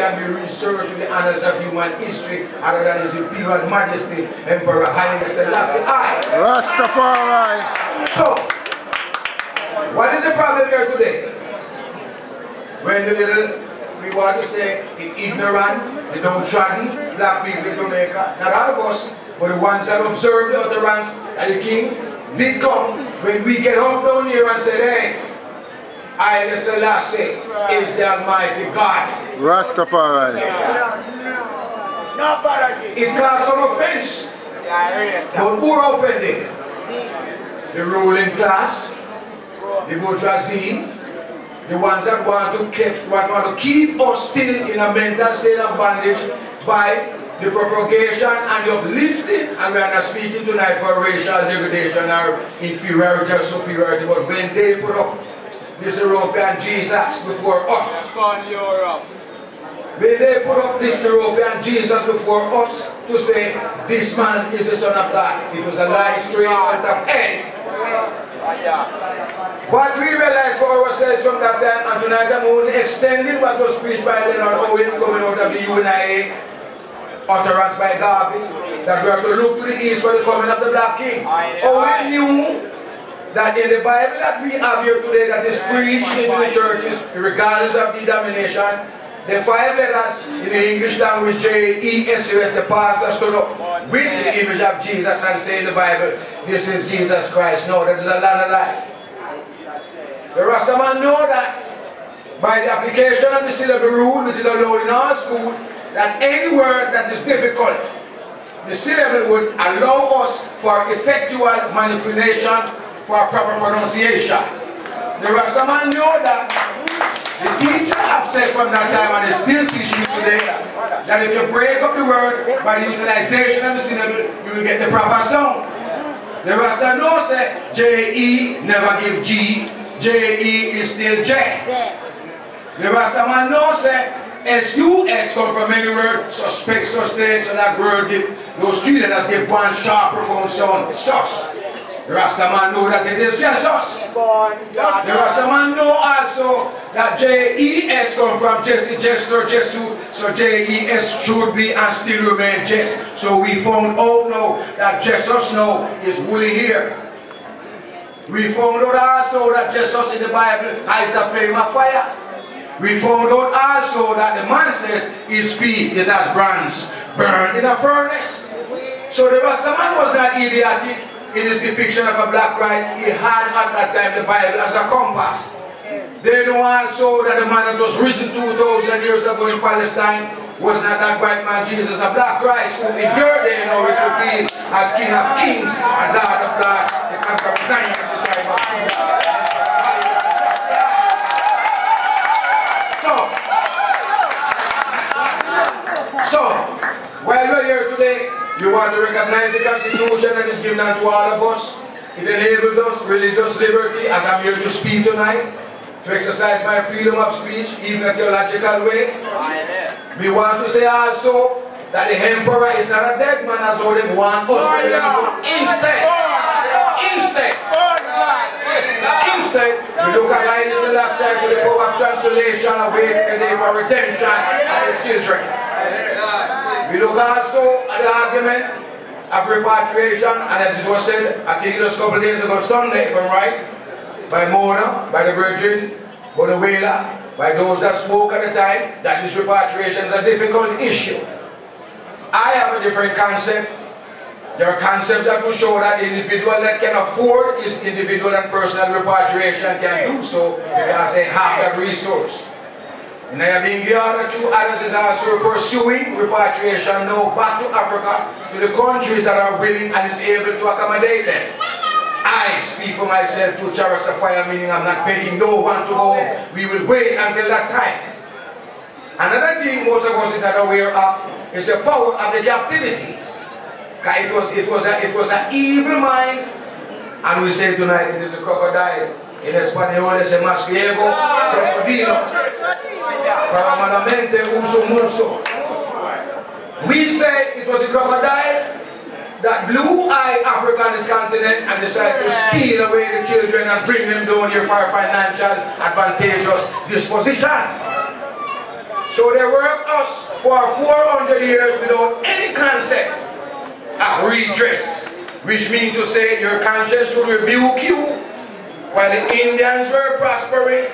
can be restored to the annals of human history other than His Imperial Majesty Emperor Haile Selassie I. Rastafari. So, what is the problem here today? When the little, we want to say, the ignorant, the downtrodden, black people in Jamaica, not all of us, but the ones that observe the utterance that the king did come, when we get up down here and say, hey, I, Selassie, is the Almighty God. Rastafari. It caused some offense. But who are offended? The ruling class, the bourgeoisie, the ones that want to keep, want to keep us still in a mental state of bondage by the propagation and the uplifting, and we are not speaking tonight for racial degradation or inferiority or superiority, but when they put up this European Jesus before us, when they put up this European Jesus before us to say, this man is the son of God, it was a lie straight out of hell. But we realize for ourselves from that time, and tonight I'm only extending what was preached by Leonard Howell coming out of the UNIA, utterance by Garvey, that we are to look to the east for the coming of the Black King. Howell knew that in the Bible that we have here today that is preached in the churches, regardless of denomination, the five letters in the English language, J-E-S-U-S, the pastor stood up with the image of Jesus and say in the Bible, this is Jesus Christ. No, that is a land of lie. The Rastaman know that by the application of the syllable rule, which is allowed in our school, that any word that is difficult, the syllable would allow us for effectual manipulation for a proper pronunciation. The Rastaman know that the teacher have said from that time and is still teaching you today that if you break up the word by the utilization of the syllable, you will get the proper sound. The Rasta know say J-E never give G, J-E is still J. The Rasta man know say S-U-S come from many words, suspect, sustain, so that word give, those three letters give one sharp profound sound, sus. The Rasta man know that it is Jesus. The Rasta man know also that J-E-S come from Jesse, Jester, Jesu, so J-E-S should be and still remain Jess. So we found out now that Jesus now is woolly here. We found out also that Jesus in the Bible is a flame of fire. We found out also that the man says his feet is as bronze burned in a furnace. So the Rasta man was not idiotic in his depiction of a black Christ. He had at that time the Bible as a compass. They know also that the man that was risen 2,000 years ago in Palestine was not that white man Jesus, a black Christ who in your day now is revealed as King of Kings and Lord of Lords, the conqueror Zion of the time of So, so, while we're here today, you want to recognize the Constitution that is given unto all of us. It enables us religious liberty, as I'm here to speak tonight, to exercise my freedom of speech, even a theological way. We want to say also that the emperor is not a dead man as all they want us. Instead, instead, instead, we look at Haile Selassie to the book of translation, awaiting the day for redemption of his children. We look also at the argument of repatriation, and as it was said, I think it was a couple of days ago, Sunday, if I'm right, by Mona, by the Virgin, by the Whaler, by those that spoke at the time, that this repatriation is a difficult issue. I have a different concept. There are concepts that will show that individual that can afford his individual and personal repatriation can do so because they have that resource. And I have been gathered through others is also pursuing repatriation now back to Africa, to the countries that are willing and is able to accommodate them. I speak for myself to Jah Rastafari, meaning I'm not begging no one to go. We will wait until that time. Another thing most of us is not aware of is the power of the captivity. It was, it was, a, it was an evil mind, and we say tonight it is a crocodile. In español es más griego, crocodilo. Para malamente uso muso. We say it was a crocodile that blew eye Africa on this continent and decided to steal away the children and bring them down here for a financial advantageous disposition. So So they worked us for 400 years without any concept of redress, which means to say your conscience should rebuke you while the Indians were prospering,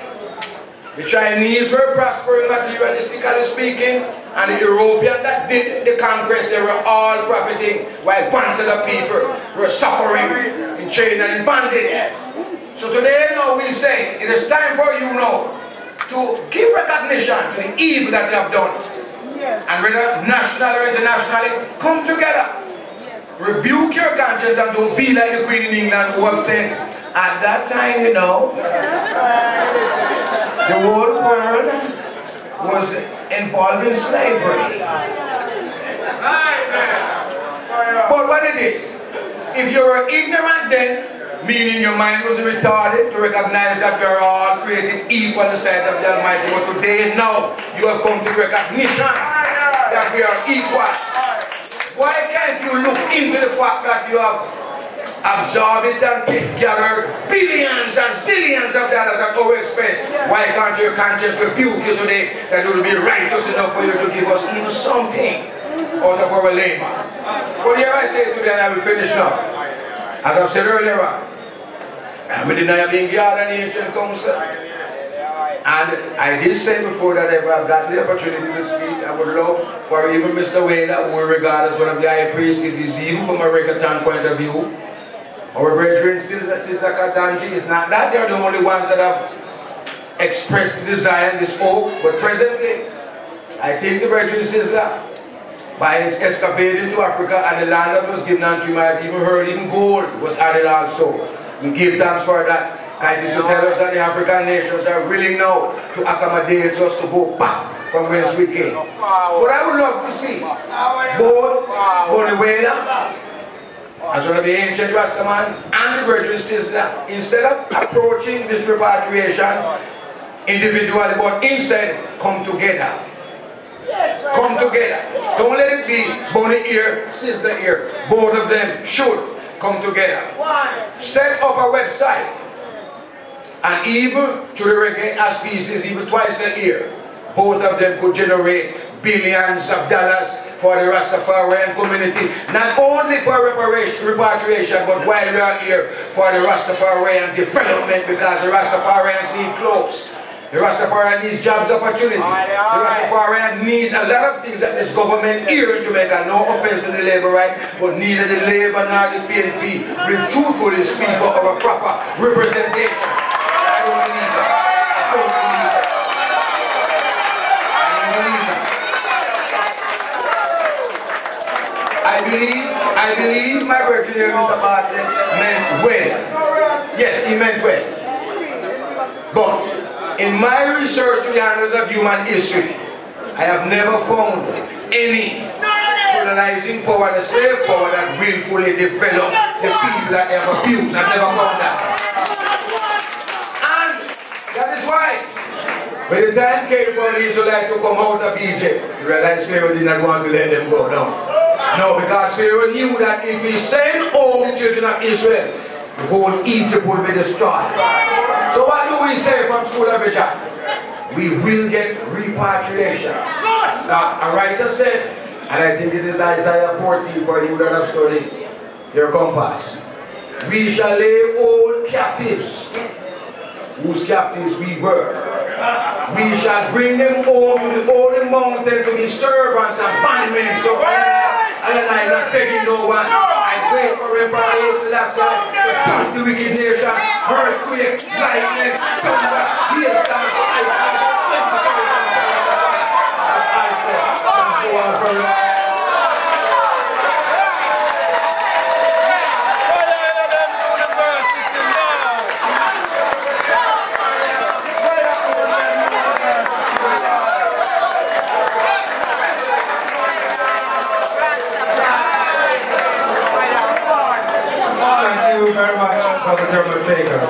the Chinese were prospering materialistically speaking, and the Europeans that did the conquest, they were all profiting, while bunch of people were suffering in chain and in bondage. So today now we say, it is time for you now to give recognition to the evil that you have done. And whether national or internationally, come together. Rebuke your conscience and don't be like the Queen in England who have said, at that time, you know, the whole world was involved in slavery. But what it is, if you were ignorant then, meaning your mind was retarded to recognize that we are all created equal in the sight of the Almighty. But today, now, you have come to recognition that we are equal. Why can't you look into the fact that you have absorbed it and gather billions and zillions of dollars at our expense? Why can't your conscience rebuke you today that it will be righteous enough for you to give us even something out of our labor? But here I say today, and I will finish now. As I've said earlier we deny being God and the ancient council. And I did say before that if I've got the opportunity to speak, I would love for even Mr. Wayne, who we regard as one of the high priests, if he's even from a reggaeton point of view. Our brethren, Sizzla, Kalonji, it's not that they're the only ones that have expressed desire this hope, but presently, I think the brethren Sizzla, by his escapade into Africa and the land that was given unto him, I have even heard even gold was added also. We give thanks for that. I used to tell us that the African nations are willing now to accommodate us to go back from whence we came. But I would love to see both Bunny Wailer, as one of the ancient Rastaman, and the brethren Sizzla, instead of approaching this repatriation individually, but instead come together. Yes, Come together. Don't let it be Bunny here, Sizzla ear. Both of them should come together. Set up a website. And even to the reggae species, even twice a year, both of them could generate billions of dollars for the Rastafarian community. Not only for repatriation, but while we are here, for the Rastafarian development because the Rastafarians need clothes. The Rastafarian needs jobs opportunities. The Rastafarian needs a lot of things that this government here in Jamaica, no offense to the labor right, but neither the labor nor the PNP will truthfully speak for our proper representation. Meant well. Yes, he meant well. But in my research to the of human history, I have never found any colonizing power, the slave power that willfully developed the people that have abused. I've never found that. And that is why when the time came for Israelites to come out of Egypt, you realize Pharaoh did not want to let them go down. No, because Pharaoh knew that if he sent all the children of Israel, the whole Egypt would be destroyed. So what do we say from School of Vision? We will get repatriation. Now, a writer said, and I think it is Isaiah 14 for you that have studied your compass. We shall lay all captives, whose captives we were. We shall bring them home to the holy mountain to be servants and bondmen. So and I not begging no one. I pray for everybody reparation. That's why to touch the wicked nation, earthquake, lightning, thunder, hailstones, ice, Brother Dermot Baker.